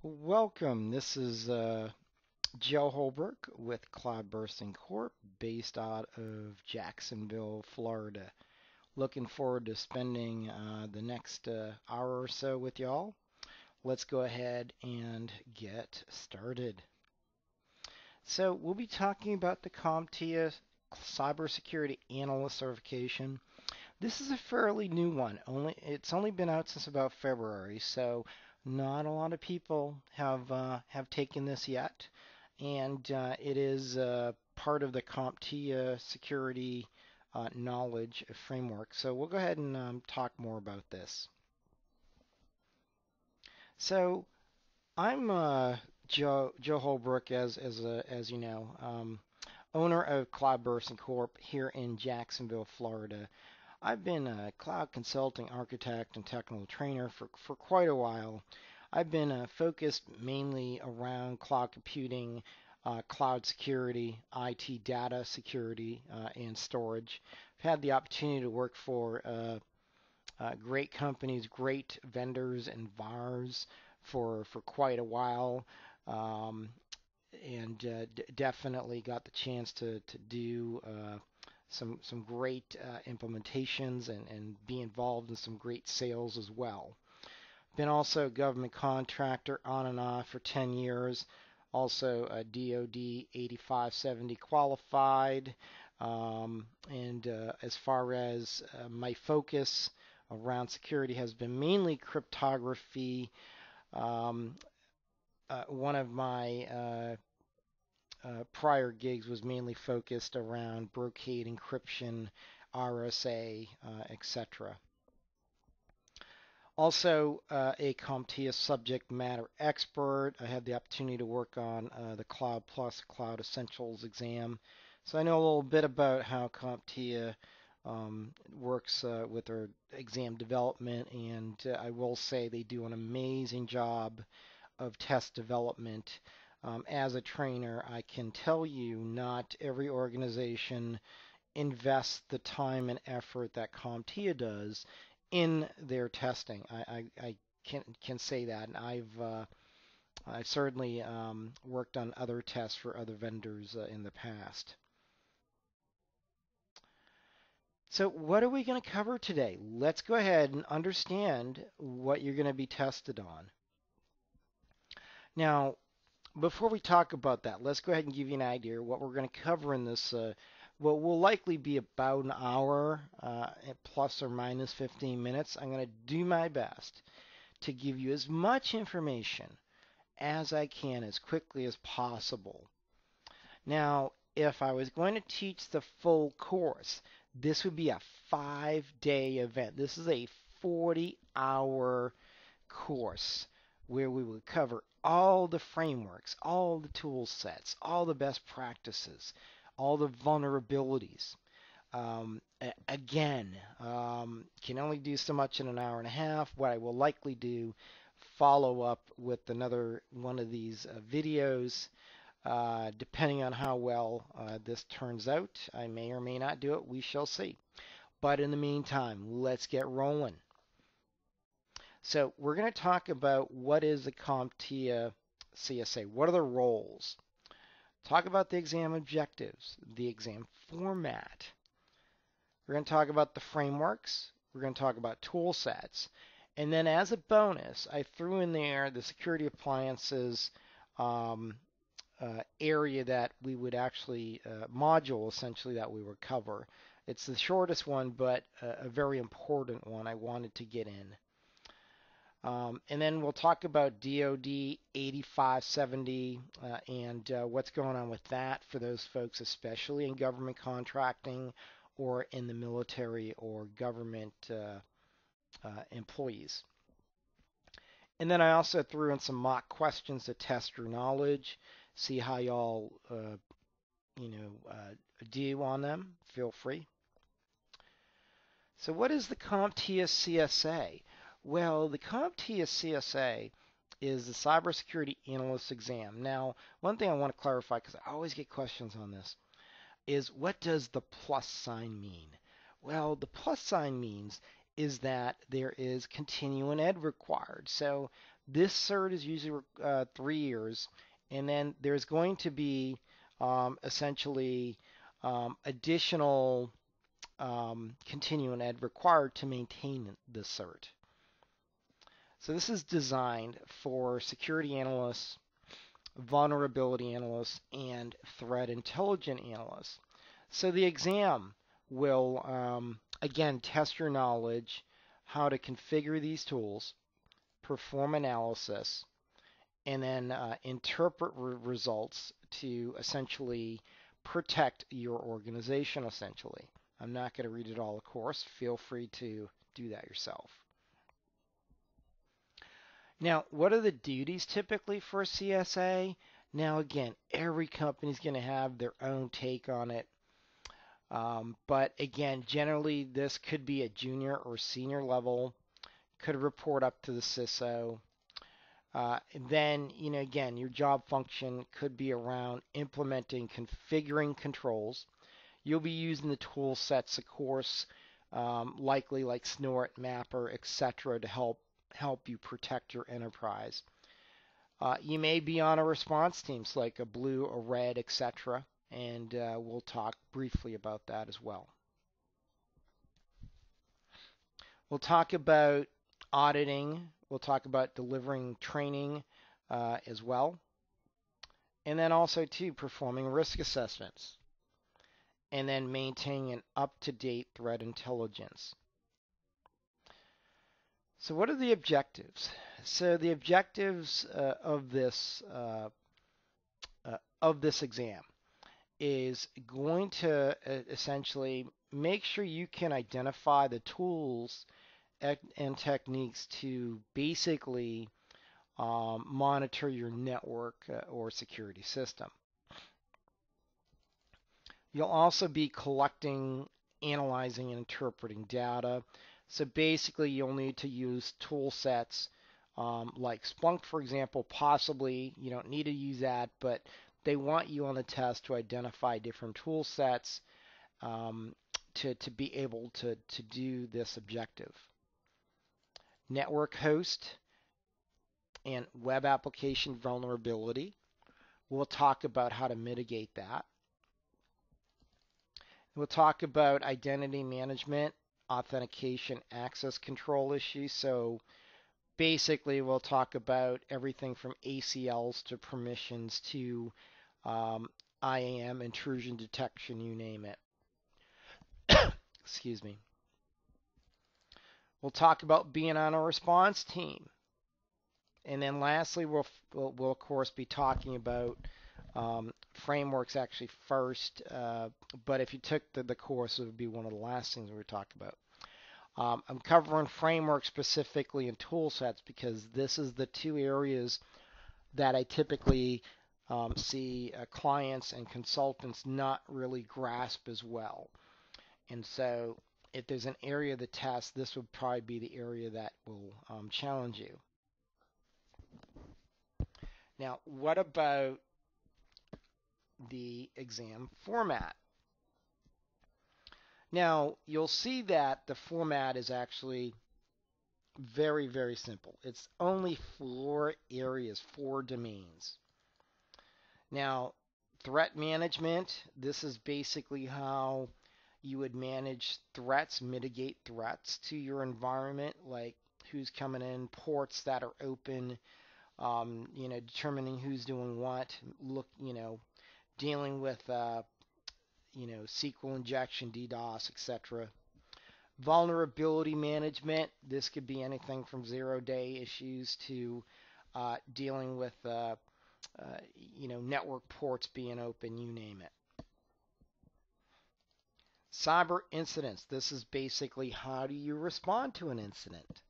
Welcome. This is uh, Joe Holbrook with Cloudbursting Corp, based out of Jacksonville, Florida. Looking forward to spending uh, the next uh, hour or so with y'all. Let's go ahead and get started. So we'll be talking about the CompTIA Cybersecurity Analyst Certification. This is a fairly new one. Only it's only been out since about February, so not a lot of people have uh, have taken this yet, and uh, it is uh, part of the CompTIA security uh, knowledge framework. So we'll go ahead and um, talk more about this. So I'm uh, Joe Joe Holbrook, as as uh, as you know, um, owner of Cloudbursting Corp here in Jacksonville, Florida. I've been a cloud consulting architect and technical trainer for, for quite a while. I've been uh, focused mainly around cloud computing, uh, cloud security, IT data security, uh, and storage. I've had the opportunity to work for uh, uh, great companies, great vendors, and VARs for, for quite a while. Um, and uh, d- definitely got the chance to, to do some some great uh, implementations and, and be involved in some great sales as well. Been also a government contractor on and off for 10 years. Also a DoD 8570 qualified. Um, and uh, as far as uh, my focus around security has been mainly cryptography. Um, uh, one of my uh, prior gigs was mainly focused around Brocade encryption, RSA, uh, etc. Also, uh, a CompTIA subject matter expert. I had the opportunity to work on uh, the Cloud Plus Cloud Essentials exam, so I know a little bit about how CompTIA um, works uh, with their exam development, and uh, I will say they do an amazing job of test development um, as a trainer, I can tell you not every organization invests the time and effort that CompTIA does in their testing. I, I, I can can say that, and I've uh, I've certainly um, worked on other tests for other vendors uh, in the past. So what are we going to cover today? Let's go ahead and understand what you're going to be tested on. Now, before we talk about that, let's go ahead and give you an idea what we're going to cover in this. Uh, what will likely be about an hour, uh, plus or minus 15 minutes. I'm going to do my best to give you as much information as I can as quickly as possible. Now, if I was going to teach the full course, this would be a five day event. This is a 40 hour course where we will cover all the frameworks, all the tool sets, all the best practices, all the vulnerabilities. Um, again, um, can only do so much in an hour and a half. What I will likely do, follow up with another one of these uh, videos. Uh, depending on how well uh, this turns out, I may or may not do it. We shall see. But in the meantime, let's get rolling. So we're going to talk about what is the CompTIA CSA. What are the roles? Talk about the exam objectives, the exam format. We're going to talk about the frameworks. We're going to talk about tool sets. And then as a bonus, I threw in there the security appliances um, uh, area that we would actually, uh, module essentially that we would cover. It's the shortest one, but a, a very important one I wanted to get in. Um, and then we'll talk about DoD 8570 uh, and uh, what's going on with that for those folks, especially in government contracting or in the military or government uh, uh employees. And then I also threw in some mock questions to test your knowledge, see how y'all, uh, you know, uh, do on them. Feel free. So what is the CompTIA CSA? Well, the CompTIA CSA is the Cybersecurity Analyst exam. Now, one thing I want to clarify, because I always get questions on this, is what does the plus sign mean? Well, the plus sign means is that there is continuing ed required. So this cert is usually uh, three years, and then there's going to be um, essentially um, additional um, continuing ed required to maintain the cert. So this is designed for security analysts, vulnerability analysts, and threat intelligence analysts. So the exam will, um, again, test your knowledge, how to configure these tools, perform analysis, and then uh, interpret re results to essentially protect your organization, essentially. I'm not going to read it all, of course. Feel free to do that yourself. Now, what are the duties typically for a CSA? Now, again, every company is going to have their own take on it. Um, but again, generally, this could be a junior or senior level, could report up to the CISO. Uh, then, you know, again, your job function could be around implementing, configuring controls. You'll be using the tool sets, of course, um, likely like Snort, Mapper, etc., to help help you protect your enterprise. Uh, you may be on a response teams like a blue, a red, etc., and uh, we'll talk briefly about that as well. We'll talk about auditing. We'll talk about delivering training uh, as well. And then also, too, performing risk assessments. And then maintaining an up-to-date threat intelligence. So what are the objectives? So the objectives uh, of this uh, uh, of this exam is going to uh, essentially make sure you can identify the tools and techniques to basically um, monitor your network uh, or security system. You'll also be collecting, analyzing, and interpreting data. So basically, you'll need to use tool sets um, like Splunk, for example. Possibly, you don't need to use that, but they want you on the test to identify different tool sets um, to, to be able to, to do this objective. Network host and web application vulnerability. We'll talk about how to mitigate that. We'll talk about identity management authentication access control issues. So basically, we'll talk about everything from ACLs to permissions to um, IAM, intrusion detection, you name it. Excuse me. We'll talk about being on a response team. And then lastly, we'll, we'll, we'll of course be talking about um, frameworks actually first, uh, but if you took the, the course, it would be one of the last things we would talk about. Um, I'm covering frameworks specifically and tool sets because this is the two areas that I typically um, see uh, clients and consultants not really grasp as well. And so if there's an area of the test, this would probably be the area that will um, challenge you. Now, what about the exam format. Now, you'll see that the format is actually very, very simple. It's only four areas, four domains. Now, threat management, this is basically how you would manage threats, mitigate threats to your environment, like who's coming in, ports that are open, um, you know, determining who's doing what, look, you know, dealing with, uh, you know, SQL injection, DDoS, etc. Vulnerability management. This could be anything from zero-day issues to uh, dealing with, uh, uh, you know, network ports being open. You name it. Cyber incidents. This is basically how do you respond to an incident?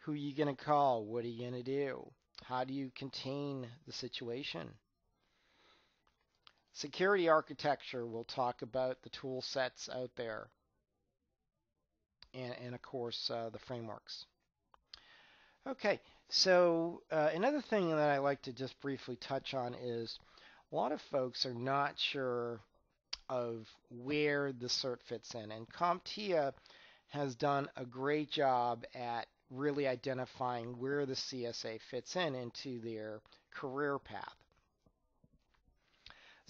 Who are you going to call? What are you going to do? How do you contain the situation? Security architecture, we'll talk about the tool sets out there. And, and of course, uh, the frameworks. Okay, so uh, another thing that I like to just briefly touch on is a lot of folks are not sure of where the cert fits in. And CompTIA has done a great job at really identifying where the CSA fits in into their career path.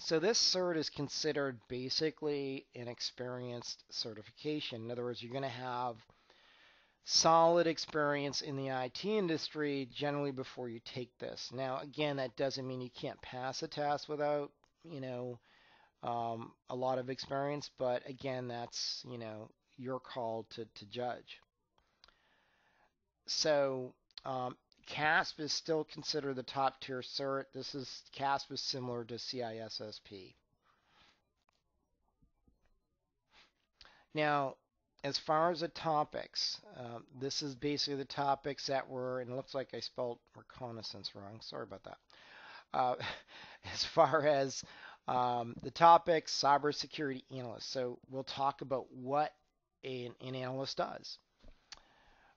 So this cert is considered basically an experienced certification. In other words, you're going to have solid experience in the IT industry generally before you take this. Now, again, that doesn't mean you can't pass a test without, you know, um, a lot of experience, but again, that's, you know, your call to, to judge. So, um, CASP is still considered the top tier cert. This is CASP is similar to CISSP. Now, as far as the topics, uh, this is basically the topics that were, and it looks like I spelled reconnaissance wrong. Sorry about that. Uh, as far as um, the topics, cybersecurity analyst. So we'll talk about what an, an analyst does.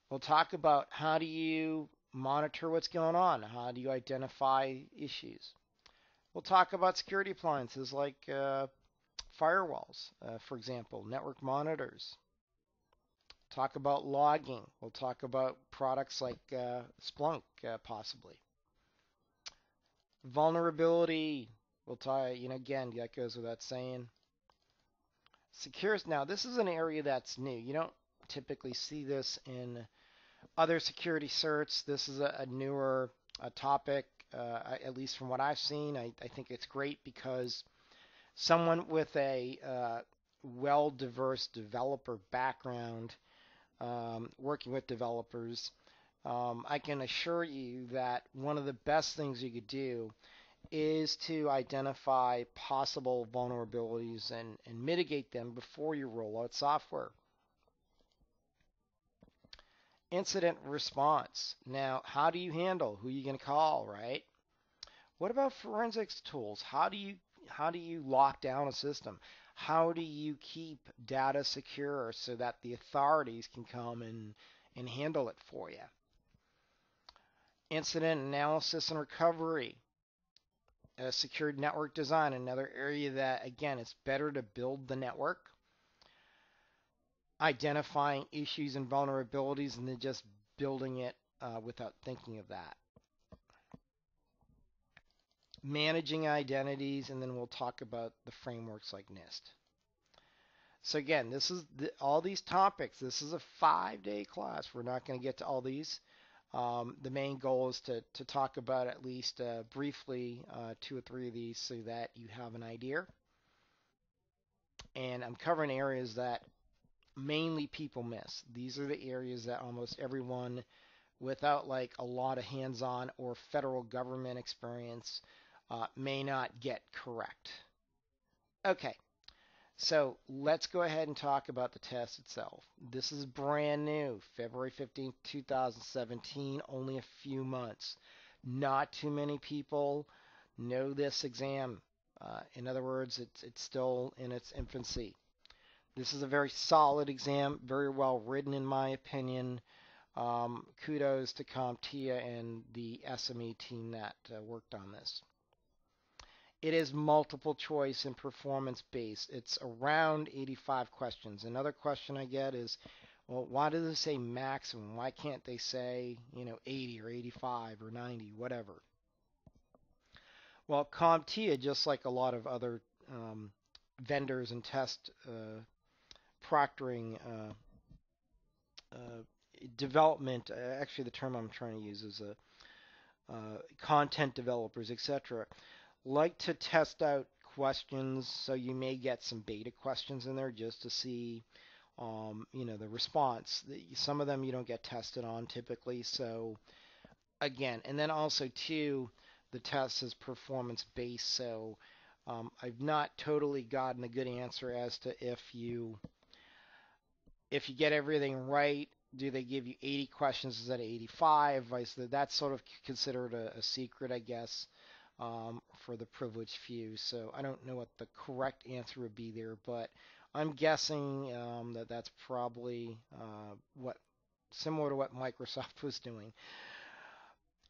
We'll talk about how do you monitor what's going on? How do you identify issues? We'll talk about security appliances like uh, firewalls, uh, for example, network monitors. Talk about logging. We'll talk about products like uh, Splunk, uh, possibly. Vulnerability. We'll tie, you know, again, that goes without saying. Secure. Now, this is an area that's new. You don't typically see this in other security certs, this is a, a newer a topic, uh, at least from what I've seen. I, I, think it's great because someone with a uh, well diverse developer background, um, working with developers, um, I can assure you that one of the best things you could do is to identify possible vulnerabilities and, and mitigate them before you roll out software. Incident response. Now, how do you handle? Who you going to call, right? What about forensics tools? How do you how do you lock down a system? How do you keep data secure so that the authorities can come and, and handle it for you? Incident analysis and recovery. A secured network design, another area that, again, it's better to build the network identifying issues and vulnerabilities and then just building it uh, without thinking of that. Managing identities, and then we'll talk about the frameworks like NIST. So again, this is the, all these topics. This is a five-day class. We're not going to get to all these. Um, the main goal is to, to talk about at least uh, briefly uh, two or three of these so that you have an idea. And I'm covering areas that mainly people miss. These are the areas that almost everyone without like a lot of hands-on or federal government experience uh, may not get correct. Okay, so let's go ahead and talk about the test itself. This is brand new, February 15, 2017, only a few months. Not too many people know this exam. Uh, in other words, it's, it's still in its infancy. This is a very solid exam, very well written in my opinion. Um, kudos to CompTIA and the SME team that uh, worked on this. It is multiple choice and performance based. It's around 85 questions. Another question I get is, well, why does it say maximum? Why can't they say, you know, 80 or 85 or 90, whatever? Well, CompTIA, just like a lot of other um, vendors and test uh, proctoring uh, uh, development. Uh, actually, the term I'm trying to use is a content developers, etc. Like to test out questions, so you may get some beta questions in there just to see, um, you know, the response. Some of them you don't get tested on typically, so again, and then also too, the test is performance based, so um, I've not totally gotten a good answer as to if you if you get everything right, do they give you 80 questions instead of 85? Vice that's sort of considered a, a secret, I guess, um, for the privileged few. So I don't know what the correct answer would be there, but I'm guessing um, that that's probably uh, what similar to what Microsoft was doing.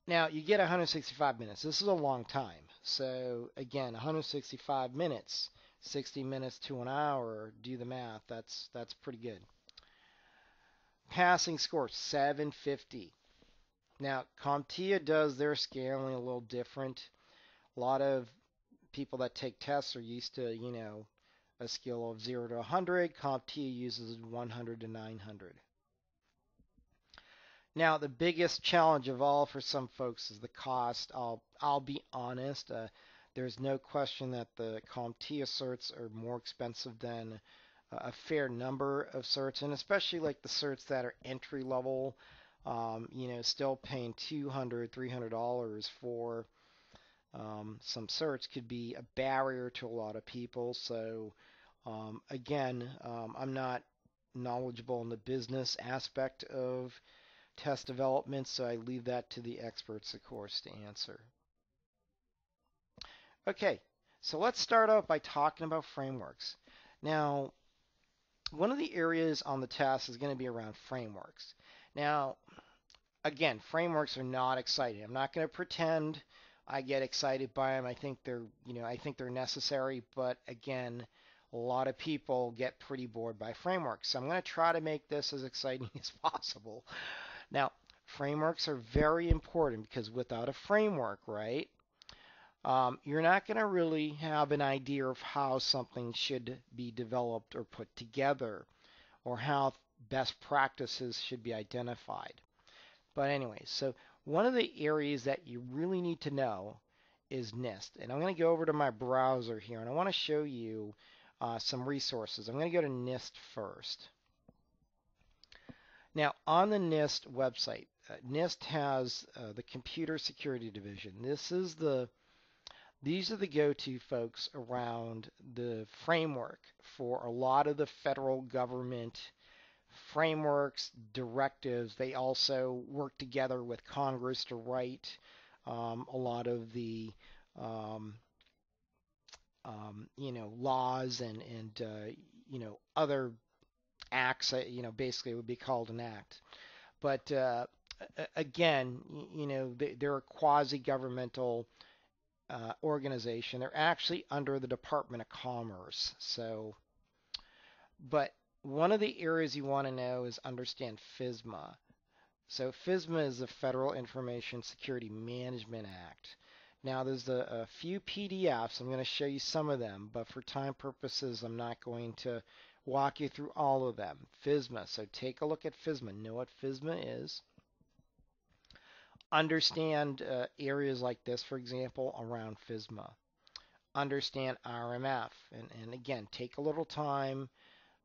Now you get 165 minutes. This is a long time. So again, 165 minutes, 60 minutes to an hour. Do the math. That's that's pretty good. Passing score 750. Now, CompTIA does their scaling a little different. A lot of people that take tests are used to, you know, a scale of 0 to 100. CompTIA uses 100 to 900. Now, the biggest challenge of all for some folks is the cost. I'll I'll be honest. Uh, there's no question that the CompTIA certs are more expensive than a fair number of certs, and especially like the certs that are entry level. Um, you know, still paying 200 $300 for um, some certs could be a barrier to a lot of people. So, um, again, um, I'm not knowledgeable in the business aspect of test development, so I leave that to the experts, of course, to answer. Okay, so let's start out by talking about frameworks. Now, one of the areas on the test is going to be around frameworks. Now, again, frameworks are not exciting. I'm not going to pretend I get excited by them. I think they're, you know, I think they're necessary, but again, a lot of people get pretty bored by frameworks. So I'm going to try to make this as exciting as possible. Now, frameworks are very important because without a framework, right, um, you're not going to really have an idea of how something should be developed or put together or how best practices should be identified. But anyway, so one of the areas that you really need to know is NIST. And I'm going to go over to my browser here and I want to show you uh, some resources. I'm going to go to NIST first. Now, on the NIST website, uh, NIST has uh, the Computer Security Division. This is the these are the go-to folks around the framework for a lot of the federal government frameworks, directives. They also work together with Congress to write um, a lot of the um, um, you know laws and and uh, you know other acts. You know, basically it would be called an act. But uh, again, you know, they're quasi-governmental uh, organization. They're actually under the Department of Commerce. So, but one of the areas you want to know is understand FISMA. So FISMA is the Federal Information Security Management Act. Now there's a, a, few PDFs. I'm going to show you some of them, but for time purposes, I'm not going to walk you through all of them. FISMA. So take a look at FISMA. Know what FISMA is understand uh, areas like this, for example, around FISMA. Understand RMF. And, and again, take a little time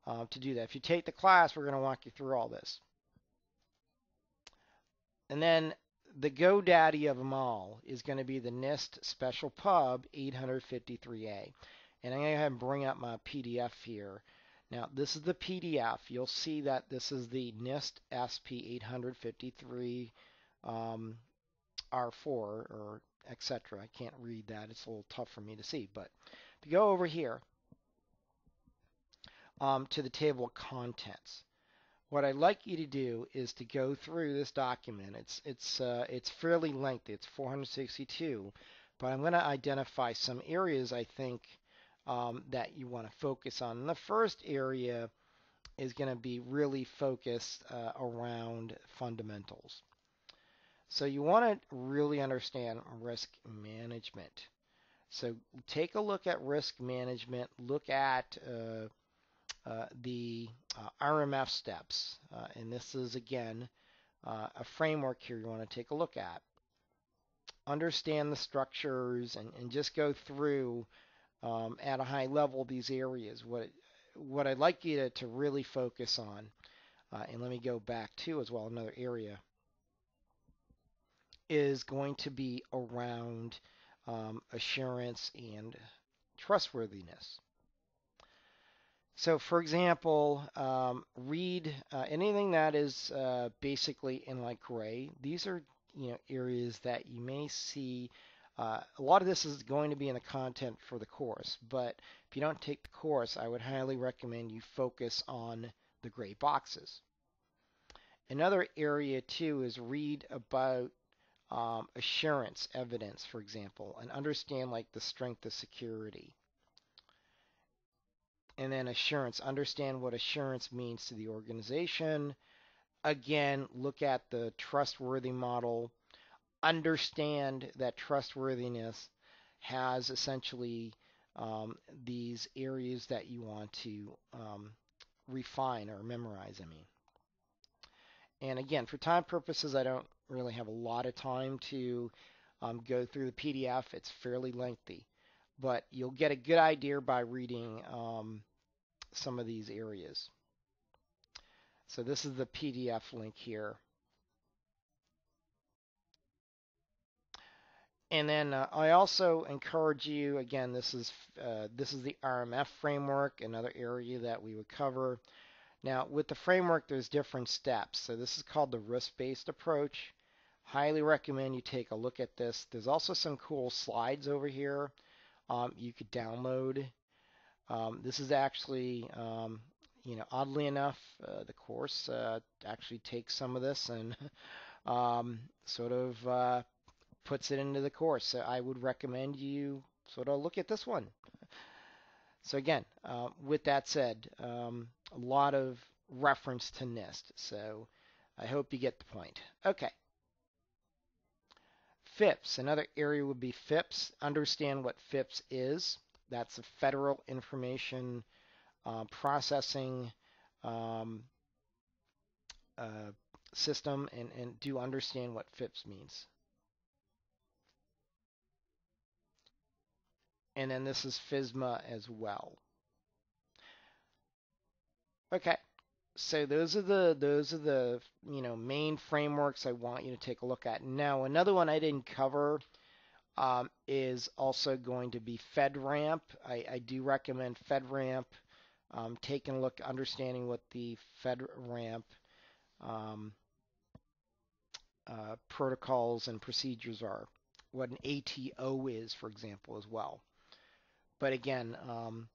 uh, to do that. If you take the class, we're going to walk you through all this. And then the GoDaddy of them all is going to be the NIST Special Pub 853A. And I'm going to go ahead and bring up my PDF here. Now, this is the PDF. You'll see that this is the NIST SP 853 um, R4 or etc. I can't read that. It's a little tough for me to see. But if you go over here um, to the table of contents, what I'd like you to do is to go through this document. It's it's uh, it's fairly lengthy. It's 462, but I'm going to identify some areas I think um, that you want to focus on. And the first area is going to be really focused uh, around fundamentals. So you want to really understand risk management. So take a look at risk management. Look at uh, uh, the uh, RMF steps. Uh, and this is, again, uh, a framework here you want to take a look at. Understand the structures and, and just go through um, at a high level these areas. What, what I'd like you to, to really focus on, uh, and let me go back to as well another area is going to be around um, assurance and trustworthiness. So, for example, um, read uh, anything that is uh, basically in like gray. These are you know areas that you may see. Uh, a lot of this is going to be in the content for the course, but if you don't take the course, I would highly recommend you focus on the gray boxes. Another area too is read about um, assurance evidence, for example, and understand like the strength of security. And then assurance, understand what assurance means to the organization. again, look at the trustworthy model, understand that trustworthiness has essentially um, these areas that you want to um, refine or memorize, I mean. And again, for time purposes, I don't really have a lot of time to um, go through the PDF. It's fairly lengthy, but you'll get a good idea by reading um, some of these areas. So this is the PDF link here. And then uh, I also encourage you, again, this is uh, this is the RMF framework, another area that we would cover. Now, with the framework, there's different steps. So this is called the risk-based approach. Highly recommend you take a look at this. There's also some cool slides over here um, you could download. Um, this is actually, um, you know, oddly enough, uh, the course uh, actually takes some of this and um, sort of uh, puts it into the course. So I would recommend you sort of look at this one. So again, uh, with that said, um, a lot of reference to NIST. So I hope you get the point. Okay. FIPS. Another area would be FIPS. Understand what FIPS is. That's a Federal Information uh, Processing um, uh, System, and, and do understand what FIPS means. And then this is FISMA as well. Okay, so those are the those are the you know main frameworks I want you to take a look at. Now another one I didn't cover um, is also going to be FedRAMP. I, I do recommend FedRAMP. Um, taking a look, understanding what the FedRAMP um, uh, protocols and procedures are, what an ATO is, for example, as well. But again, um,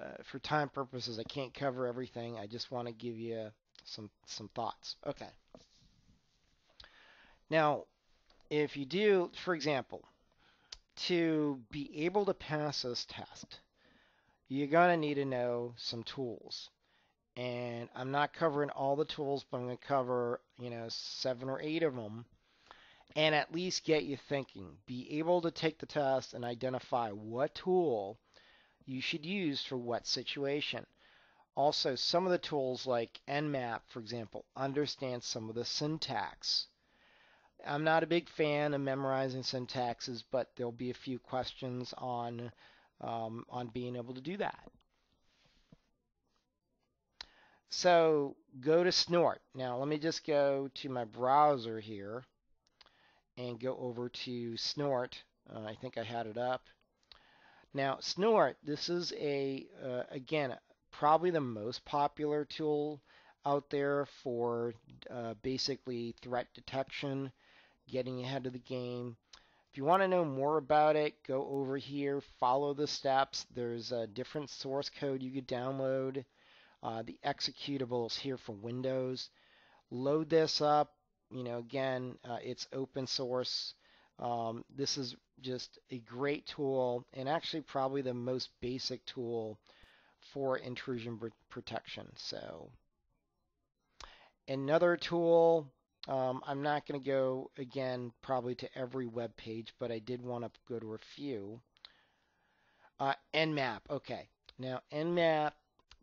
uh, for time purposes, I can't cover everything. I just want to give you some some thoughts. Okay. Now, if you do, for example, to be able to pass this test, you're going to need to know some tools. And I'm not covering all the tools, but I'm going to cover, you know, seven or eight of them and at least get you thinking. Be able to take the test and identify what tool you should use for what situation. Also, some of the tools like Nmap, for example, understand some of the syntax. I'm not a big fan of memorizing syntaxes, but there'll be a few questions on um, on being able to do that. So go to Snort. Now let me just go to my browser here and go over to Snort. Uh, I think I had it up. Now, Snort, this is a, uh, again, probably the most popular tool out there for uh, basically threat detection, getting ahead of the game. If you want to know more about it, go over here, follow the steps. There's a different source code you could download. Uh, the executables here for Windows. Load this up, you know, again, uh, it's open source. Um, this is just a great tool and actually probably the most basic tool for intrusion protection. So another tool, um, I'm not going to go again probably to every web page, but I did want to go to a few. Uh, Nmap, okay. Now Nmap,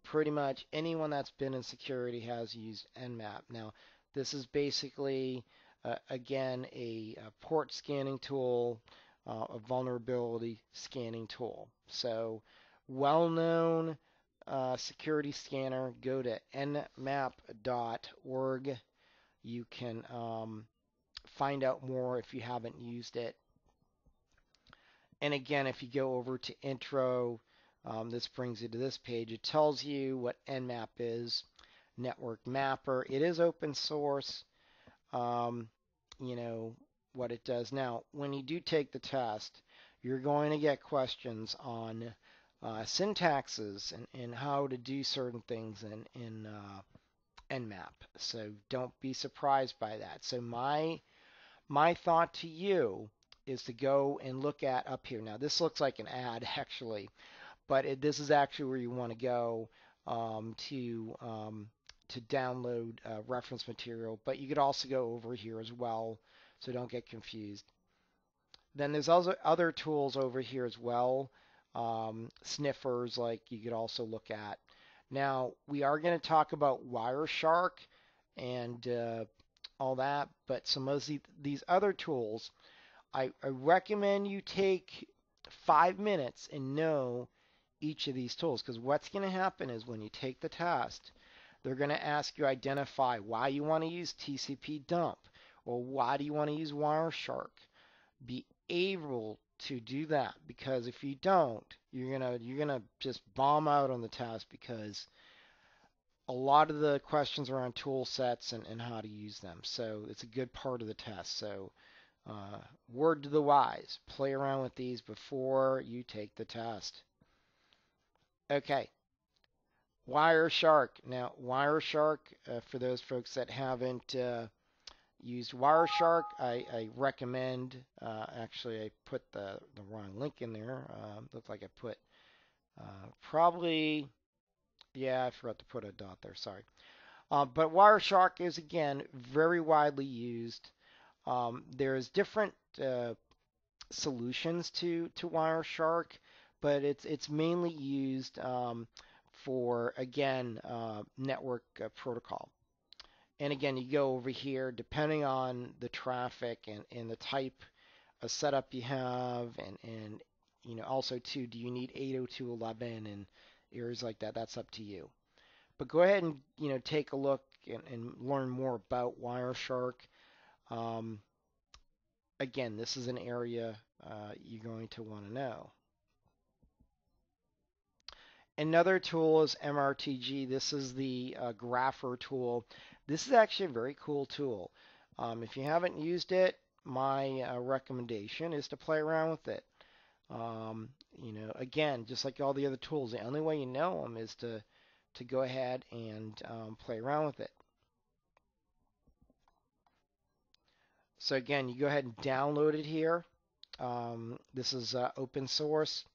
pretty much anyone that's been in security has used Nmap. Now this is basically, uh, again, a, a, port scanning tool, uh, a vulnerability scanning tool. So well-known uh, security scanner, go to nmap.org. You can um, find out more if you haven't used it. And again, if you go over to intro, um, this brings you to this page. It tells you what Nmap is network mapper. It is open source. Um, you know what it does. Now, when you do take the test, you're going to get questions on uh, syntaxes and, and how to do certain things in, in uh, Nmap. So don't be surprised by that. So my my thought to you is to go and look at up here. Now this looks like an ad actually, but it, this is actually where you want to go um, to um, to download uh, reference material, but you could also go over here as well, so don't get confused. Then there's also other tools over here as well, um, sniffers like you could also look at. Now we are going to talk about Wireshark and uh, all that, but some of these other tools, I, I recommend you take five minutes and know each of these tools because what's going to happen is when you take the test, they're going to ask you identify why you want to use TCP dump or why do you want to use Wireshark. Be able to do that because if you don't, you're gonna you're gonna just bomb out on the test because a lot of the questions are on tool sets and, and how to use them. So it's a good part of the test. So uh, word to the wise, play around with these before you take the test. Okay, Wireshark. Now, Wireshark, uh, for those folks that haven't uh, used Wireshark, I, I recommend. Uh, actually, I put the, the wrong link in there. Uh, looks like I put uh, probably, yeah, I forgot to put a dot there. Sorry. Uh, but Wireshark is again very widely used. Um, there's different uh, solutions to to Wireshark, but it's it's mainly used um, for again uh, network uh, protocol. And again, you go over here, depending on the traffic and, and the type of setup you have, and, and you know also too, do you need 802.11 and areas like that? That's up to you. But go ahead and you know take a look and, and learn more about Wireshark. Um, again, this is an area uh, you're going to want to know. Another tool is MRTG. This is the uh, Grapher tool. This is actually a very cool tool. Um, if you haven't used it, my uh, recommendation is to play around with it. Um, you know, again, just like all the other tools, the only way you know them is to to go ahead and um, play around with it. So again, you go ahead and download it here. Um, this is uh, open source.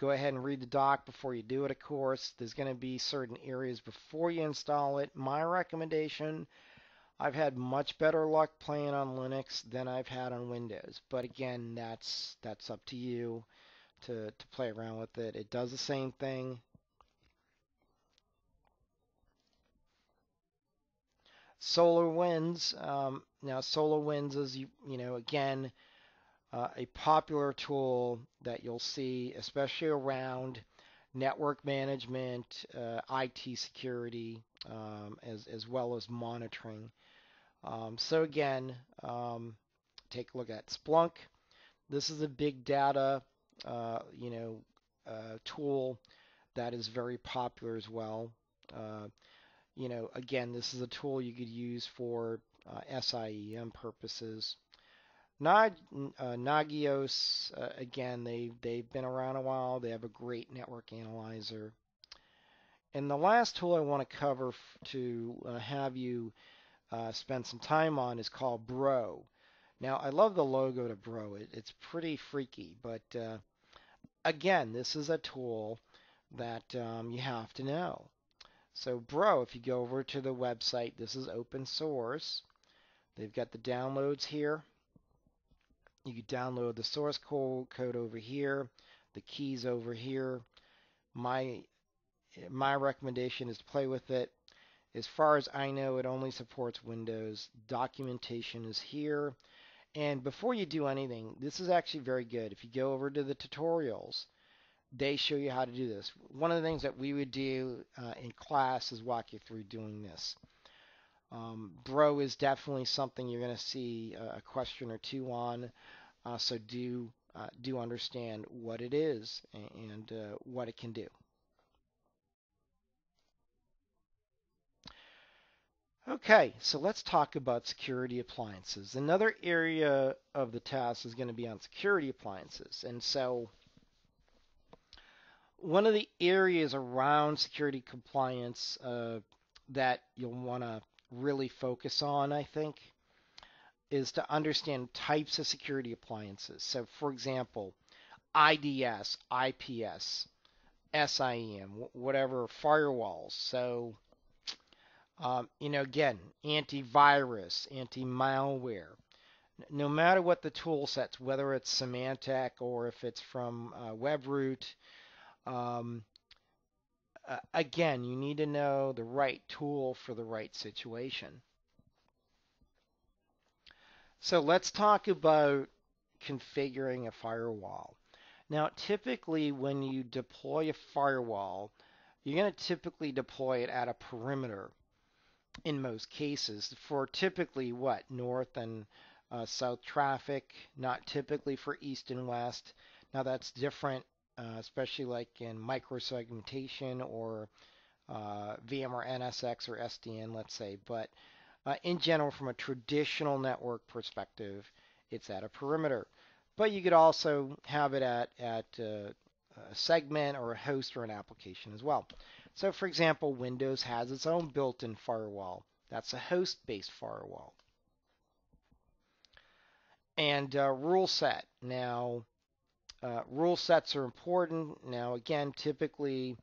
Go ahead and read the doc before you do it, of course. There's going to be certain areas before you install it. My recommendation, I've had much better luck playing on Linux than I've had on Windows. But again, that's that's up to you to, to play around with it. It does the same thing. SolarWinds. Um, now, SolarWinds is, you, you know, again, uh, a popular tool that you'll see, especially around network management, uh, IT security, um, as, as well as monitoring. Um, so again, um, take a look at Splunk. This is a big data, uh, you know, uh, tool that is very popular as well. Uh, you know, again, this is a tool you could use for uh, SIEM purposes. Uh, Nagios, uh, again, they, they've been around a while. They have a great network analyzer. And the last tool I want to cover to uh, have you uh, spend some time on is called Bro. Now, I love the logo to Bro. It, it's pretty freaky, but uh, again, this is a tool that um, you have to know. So Bro, if you go over to the website, this is open source. They've got the downloads here. You can download the source code, over here, the keys over here. My my recommendation is to play with it. As far as I know, it only supports Windows. Documentation is here. And before you do anything, this is actually very good. If you go over to the tutorials, they show you how to do this. One of the things that we would do uh, in class is walk you through doing this. Um, bro is definitely something you're going to see a question or two on. Uh, so do uh, do understand what it is and, and uh, what it can do. Okay, so let's talk about security appliances. Another area of the task is going to be on security appliances. And so one of the areas around security compliance uh, that you'll want to really focus on, I think, is to understand types of security appliances. So, for example, IDS, IPS, SIEM, whatever firewalls. So, Um, you know, again, antivirus, anti-malware. No matter what the tool sets, whether it's Symantec or if it's from uh, WebRoot, um, uh, again, you need to know the right tool for the right situation. So let's talk about configuring a firewall. Now, typically when you deploy a firewall, you're going to typically deploy it at a perimeter in most cases for typically what north and uh, south traffic, not typically for east and west. Now that's different, uh, especially like in microsegmentation or uh, VMware NSX or SDN, let's say. But uh, in general, from a traditional network perspective, it's at a perimeter. But you could also have it at, at uh, a segment or a host or an application as well. So for example, Windows has its own built-in firewall. That's a host-based firewall. And uh, rule set. Now, uh, rule sets are important. Now, again, typically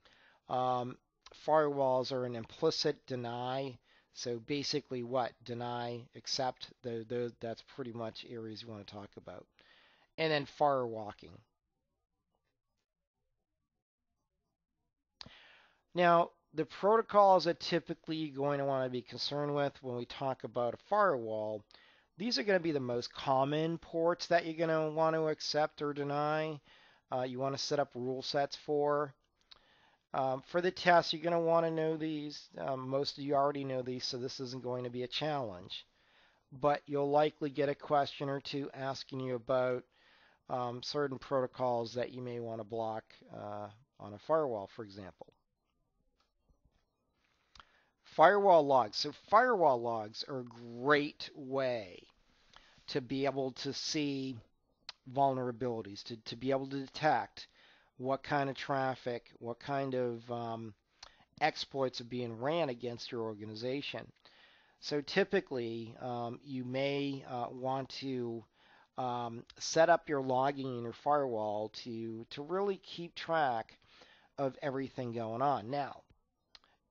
um, firewalls are an implicit deny. So basically, what deny, accept. The, the, that's pretty much areas you want to talk about. And then firewalking. Now, the protocols that typically you're going to want to be concerned with when we talk about a firewall, these are going to be the most common ports that you're going to want to accept or deny. Uh, you want to set up rule sets for. Um, for the test, you're going to want to know these. Um, most of you already know these, so this isn't going to be a challenge. But you'll likely get a question or two asking you about um, certain protocols that you may want to block uh, on a firewall, for example. Firewall logs. So firewall logs are a great way to be able to see vulnerabilities, to, to be able to detect what kind of traffic, what kind of um, exploits are being ran against your organization. So typically, um, you may uh, want to um, set up your logging in your firewall to to really keep track of everything going on. Now,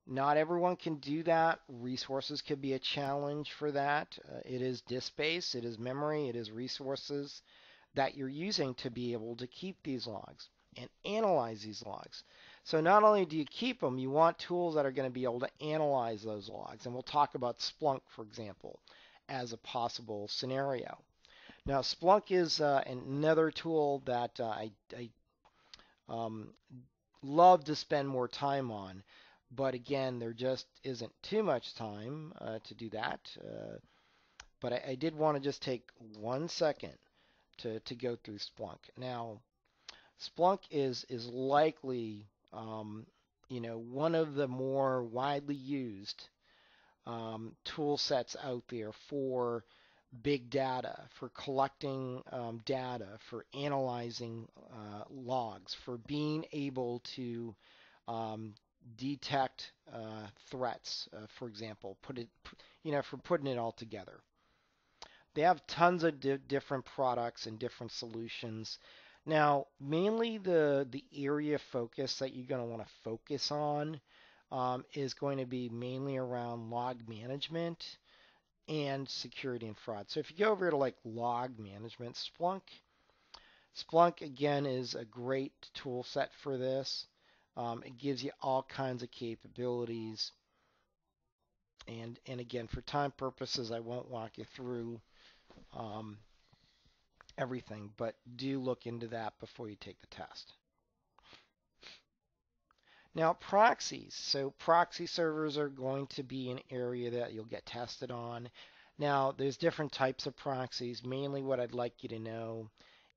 not everyone can do that. Resources could be a challenge for that. Uh, it is disk space, it is memory, it is resources that you're using to be able to keep these logs and analyze these logs. So not only do you keep them, you want tools that are going to be able to analyze those logs. And we'll talk about Splunk, for example, as a possible scenario. Now, Splunk is uh, another tool that uh, I, I um, love to spend more time on. But again, there just isn't too much time uh, to do that. Uh, but I, I did want to just take one second to, to go through Splunk. Now, Splunk is is likely um, you know one of the more widely used um, tool sets out there for big data, for collecting um, data, for analyzing uh, logs, for being able to um, detect uh, threats, uh, for example, put it, you know, for putting it all together. They have tons of di- different products and different solutions. Now, mainly the the area focus that you're going to want to focus on um, is going to be mainly around log management and security and fraud. So if you go over to like log management, Splunk, Splunk again is a great tool set for this. Um, it gives you all kinds of capabilities. And, and again, for time purposes, I won't walk you through um, everything, but do look into that before you take the test. Now, proxies. So proxy servers are going to be an area that you'll get tested on. Now, there's different types of proxies. Mainly what I'd like you to know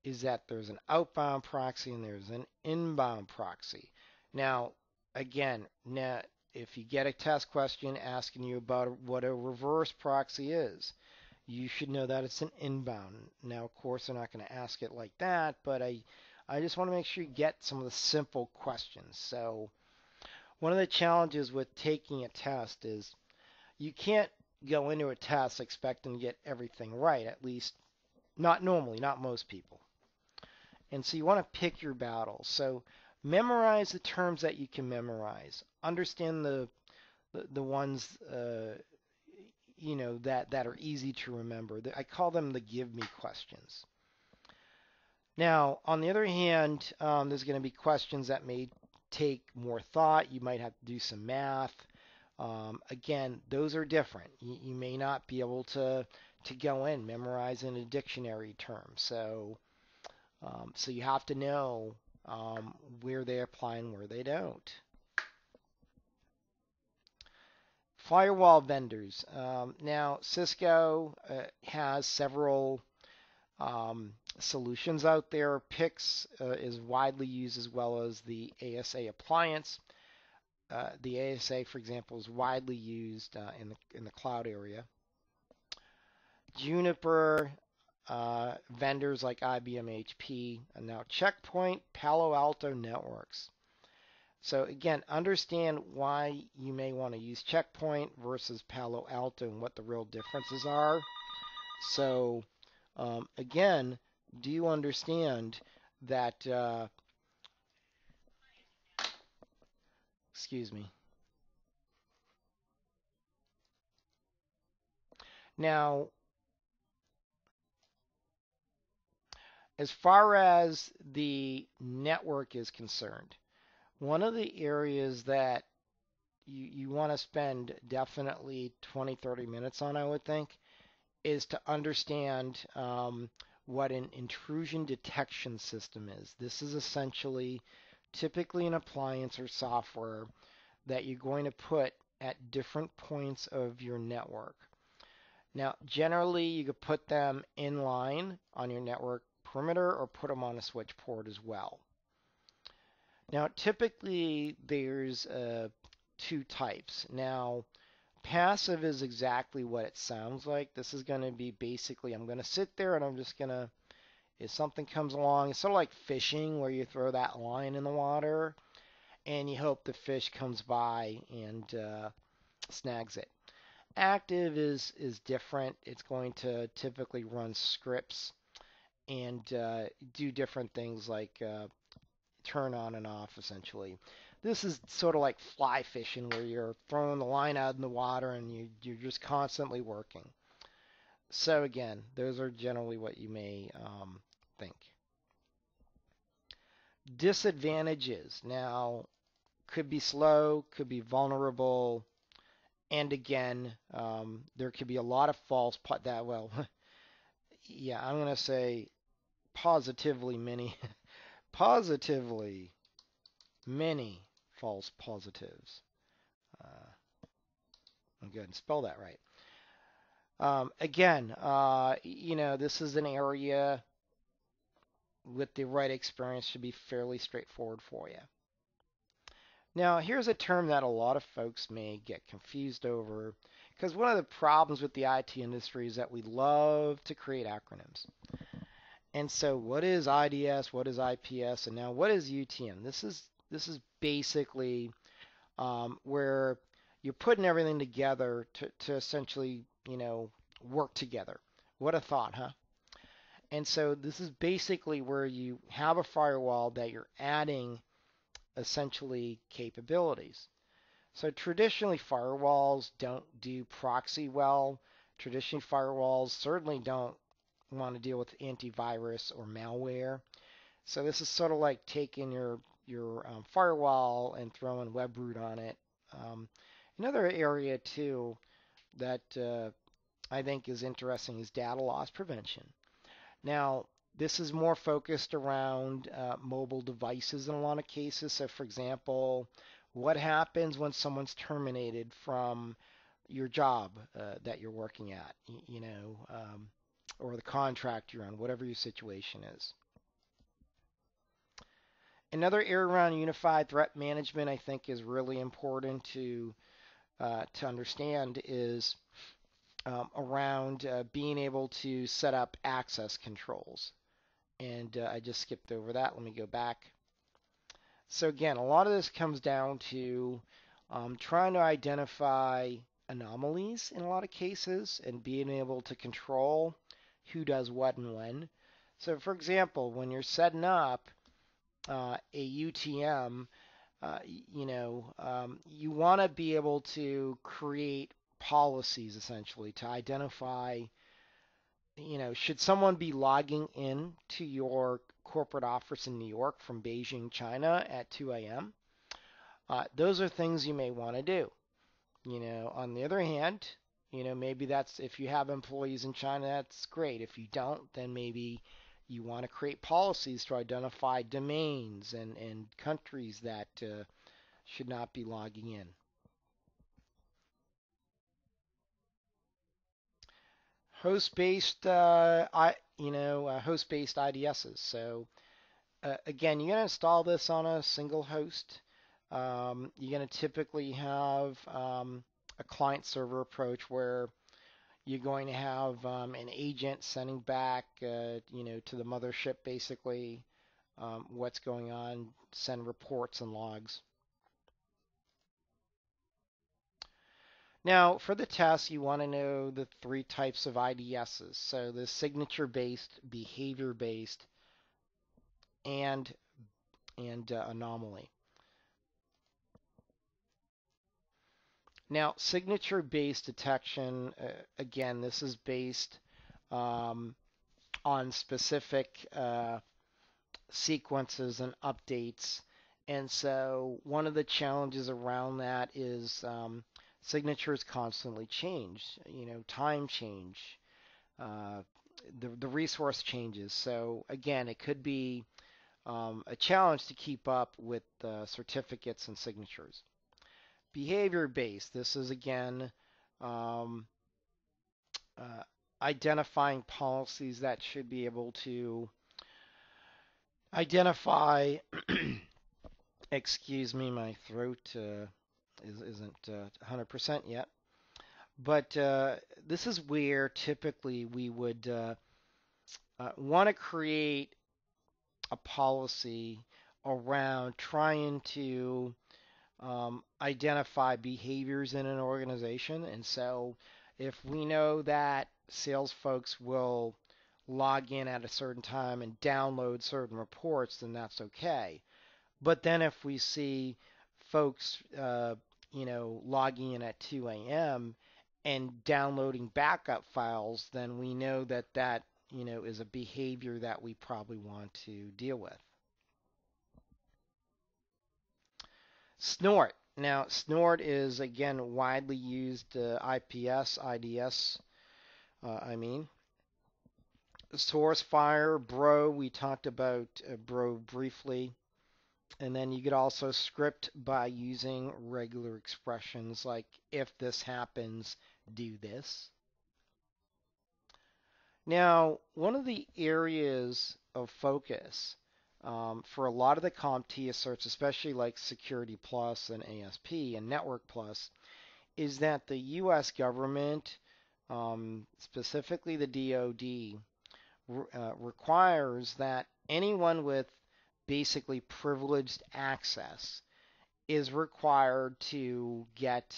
is that there's an outbound proxy and there's an inbound proxy. Now, again, now, if you get a test question asking you about what a reverse proxy is, you should know that it's an inbound. Now, of course, they're not going to ask it like that, but I, I just want to make sure you get some of the simple questions. So, one of the challenges with taking a test is you can't go into a test expecting to get everything right, at least not normally, not most people. And so you want to pick your battles. So memorize the terms that you can memorize. Understand the the, the ones uh, you know that that are easy to remember. I call them the give me questions. Now, on the other hand, um, there's going to be questions that may take more thought. You might have to do some math. Um, again, those are different. You, you, may not be able to to go in memorize in a dictionary term. So, um, so you have to know um, where they apply and where they don't. Firewall vendors. Um, now, Cisco uh, has several um, solutions out there. PIX uh, is widely used as well as the ASA appliance. Uh, the ASA, for example, is widely used uh, in the in the cloud area. Juniper uh, vendors like IBM, HP, and now Checkpoint, Palo Alto Networks. So again, understand why you may want to use Checkpoint versus Palo Alto and what the real differences are. So um, again, do you understand that? Uh, excuse me. Now, as far as the network is concerned, one of the areas that you, you want to spend definitely 20, 30 minutes on, I would think, is to understand um, what an intrusion detection system is. This is essentially typically an appliance or software that you're going to put at different points of your network. Now, generally, you could put them in line on your network perimeter or put them on a switch port as well. Now, typically there's uh, two types. Now, passive is exactly what it sounds like. This is going to be basically, I'm going to sit there and I'm just going to, if something comes along, it's sort of like fishing where you throw that line in the water and you hope the fish comes by and uh, snags it. Active is, is different. It's going to typically run scripts and uh, do different things like uh, turn on and off essentially. This is sort of like fly fishing where you're throwing the line out in the water and you, you're just constantly working. So again, those are generally what you may um, think. Disadvantages. Now, could be slow, could be vulnerable, and again, um, there could be a lot of false put. that well. yeah, I'm going to say positively many, positively many false positives. Uh, I'm to spell that right. Um, again, uh, you know, this is an area with the right experience should be fairly straightforward for you. Now, here's a term that a lot of folks may get confused over because one of the problems with the IT industry is that we love to create acronyms. And so what is IDS, what is IPS, and now what is UTM? This is this is basically um, where you're putting everything together to, to essentially, you know, work together. What a thought, huh? And so this is basically where you have a firewall that you're adding essentially capabilities. So traditionally firewalls don't do proxy well. Traditionally firewalls certainly don't want to deal with antivirus or malware. So this is sort of like taking your your um, firewall and throwing webroot on it. Um, another area too that uh, I think is interesting is data loss prevention. Now this is more focused around uh, mobile devices in a lot of cases. So for example, what happens when someone's terminated from your job uh, that you're working at? You know, um, or the contract you're on, whatever your situation is. Another area around unified threat management I think is really important to uh, to understand is um, around uh, being able to set up access controls. And uh, I just skipped over that. Let me go back. So again, a lot of this comes down to um, trying to identify anomalies in a lot of cases and being able to control who does what and when. So, for example, when you're setting up uh, a UTM, uh, you know, um, you want to be able to create policies essentially to identify, you know, should someone be logging in to your corporate office in New York from Beijing, China at 2 a.m.? Uh, those are things you may want to do. You know, on the other hand, you know, maybe that's if you have employees in China, that's great. If you don't, then maybe you want to create policies to identify domains and, and countries that uh, should not be logging in. Host-based, uh, I, you know, uh, host-based IDSs. So uh, again, you're going to install this on a single host. Um, you're going to typically have um, a client-server approach where you're going to have um, an agent sending back, uh, you know, to the mothership basically um, what's going on, send reports and logs. Now, for the test, you want to know the three types of IDSs. So the signature-based, behavior-based, and and uh, anomaly. Now, signature-based detection, uh, again, this is based um, on specific uh, sequences and updates. And so one of the challenges around that is um, signatures constantly change, you know, time change, uh, the, the resource changes. So again, it could be um, a challenge to keep up with uh, certificates and signatures behavior based. This is again um, uh, identifying policies that should be able to identify. excuse me, my throat uh, is, not 100% uh, yet. But uh, this is where typically we would uh, want to create a policy around trying to um, identify behaviors in an organization. And so if we know that sales folks will log in at a certain time and download certain reports, then that's okay. But then if we see folks, uh, you know, logging in at 2 a.m. and downloading backup files, then we know that that, you know, is a behavior that we probably want to deal with. Snort. Now, Snort is again widely used uh, IPS, IDS, uh, I mean. Sourcefire, Bro, we talked about uh, Bro briefly. And then you could also script by using regular expressions like if this happens, do this. Now, one of the areas of focus um, for a lot of the CompTIA certs, especially like Security Plus and CASP and Network Plus, is that the U.S. government, um, specifically the DoD, uh, requires that anyone with basically privileged access is required to get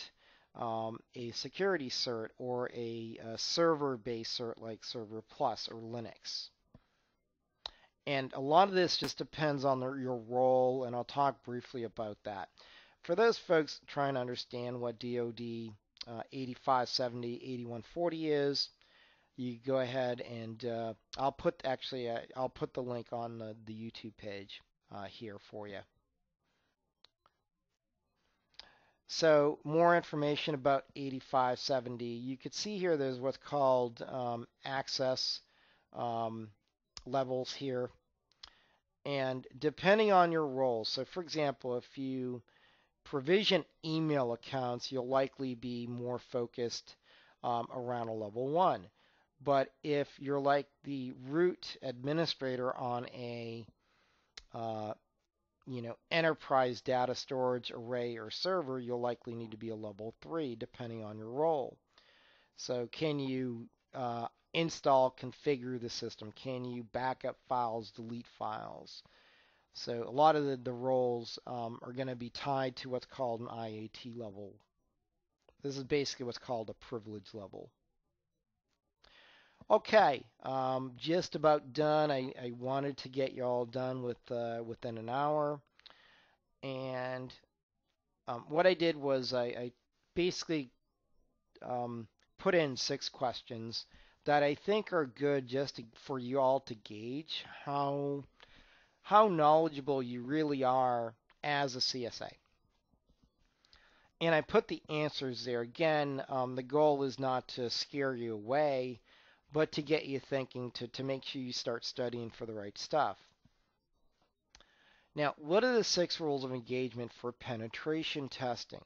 um, a security cert or a, a server-based cert like Server Plus or Linux. And a lot of this just depends on the, your role, and I'll talk briefly about that. For those folks trying to understand what DoD uh, 8570, 8140 is, you go ahead and uh, I'll put actually uh, I'll put the link on the, the YouTube page uh, here for you. So more information about 8570. You could see here there's what's called um, access um, levels here. And depending on your role, so for example, if you provision email accounts, you'll likely be more focused um, around a level one. But if you're like the root administrator on a uh, you know enterprise data storage array or server, you'll likely need to be a level three depending on your role. So can you uh, install, configure the system? Can you backup files, delete files? So a lot of the, the roles um, are going to be tied to what's called an IAT level. This is basically what's called a privilege level. Okay, um, just about done. I, I, wanted to get you all done with uh, within an hour. And um, what I did was I, I basically um, put in six questions that I think are good just to, for you all to gauge how how knowledgeable you really are as a CSA. And I put the answers there. Again, um, the goal is not to scare you away, but to get you thinking, to, to make sure you start studying for the right stuff. Now, what are the six rules of engagement for penetration testing?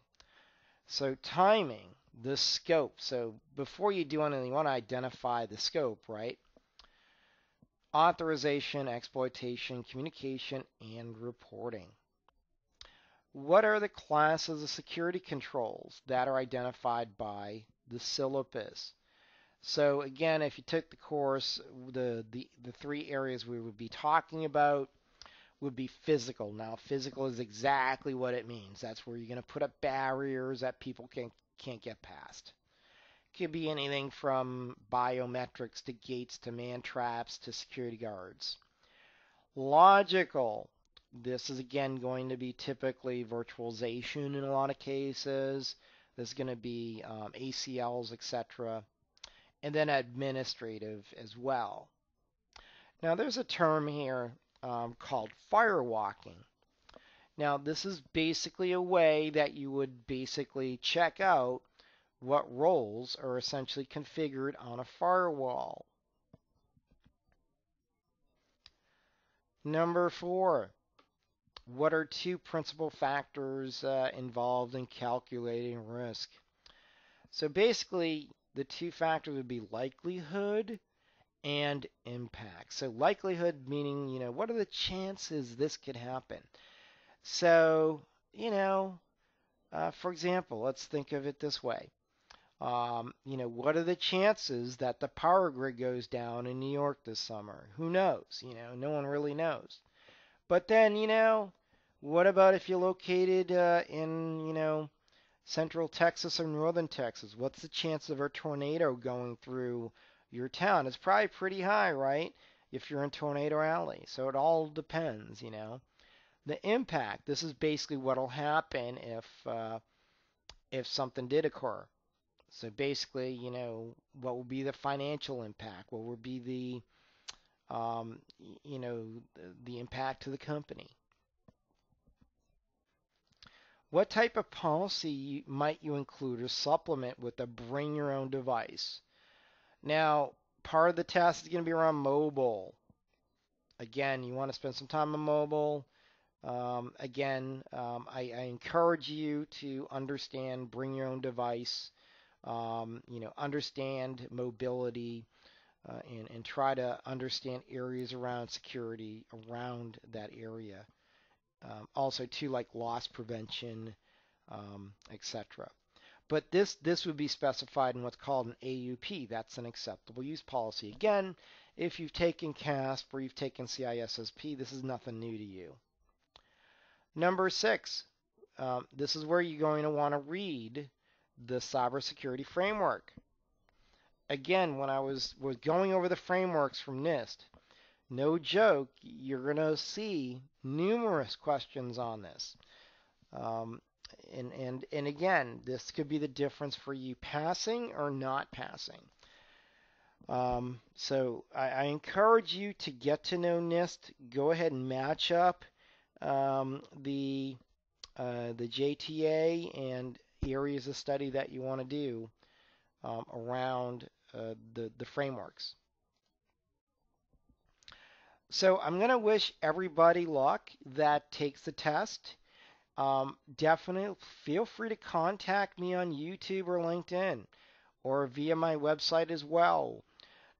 So, timing, the scope. So, before you do anything, you want to identify the scope, right? Authorization, exploitation, communication, and reporting. What are the classes of security controls that are identified by the syllabus? So again, if you took the course, the, the, the three areas we would be talking about would be physical. Now, physical is exactly what it means. That's where you're going to put up barriers that people can, can't get past. Could be anything from biometrics to gates to man traps to security guards. Logical. This is again going to be typically virtualization in a lot of cases. This is going to be um, ACLs, etc. And then administrative as well. Now, there's a term here um, called firewalking. Now, this is basically a way that you would basically check out what roles are essentially configured on a firewall. Number four, what are two principal factors uh, involved in calculating risk? So basically, the two factors would be likelihood and impact. So likelihood meaning, you know, what are the chances this could happen? So, you know, uh, for example, let's think of it this way. Um, you know, what are the chances that the power grid goes down in New York this summer? Who knows? You know, no one really knows. But then, you know, what about if you're located uh, in, you know, central Texas or northern Texas? What's the chance of a tornado going through your town It's probably pretty high, right? If you're in Tornado Alley. So it all depends, you know. The impact, this is basically what'll happen if uh, if something did occur. So basically, you know, what will be the financial impact? What will be the um, you know, the impact to the company? What type of policy might you include or supplement with a bring your own device? Now, part of the test is going to be around mobile. Again, you want to spend some time on mobile. Um, again, um, I, I, encourage you to understand, bring your own device, um, you know, understand mobility, uh, and, and try to understand areas around security around that area. Um, also, too, like loss prevention, um, etc. But this, this would be specified in what's called an AUP. That's an acceptable use policy. Again, if you've taken CASP or you've taken CISSP, this is nothing new to you. Number six, um, this is where you're going to want to read the cybersecurity framework. Again, when I was, was going over the frameworks from NIST, no joke, you're going to see numerous questions on this. Um, and, and, and again, this could be the difference for you passing or not passing. Um, so I, I, encourage you to get to know NIST. Go ahead and match up um, the uh, the JTA and areas of study that you want to do um, around uh, the the frameworks. So I'm going to wish everybody luck that takes the test um, definitely feel free to contact me on YouTube or LinkedIn or via my website as well.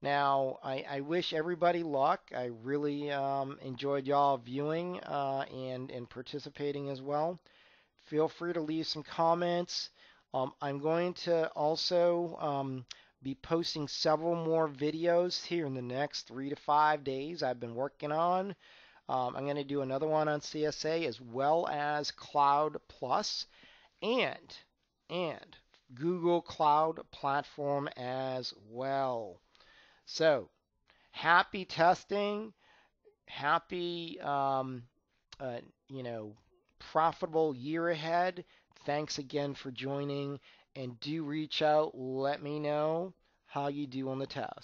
Now, I, I wish everybody luck. I really um, enjoyed y'all viewing uh, and, and participating as well. Feel free to leave some comments. Um, I'm going to also um, be posting several more videos here in the next three to five days I've been working on. Um, I'm going to do another one on CSA as well as Cloud Plus and and Google Cloud Platform as well. So happy testing, happy um, uh, you know profitable year ahead. Thanks again for joining, and do reach out. Let me know how you do on the test.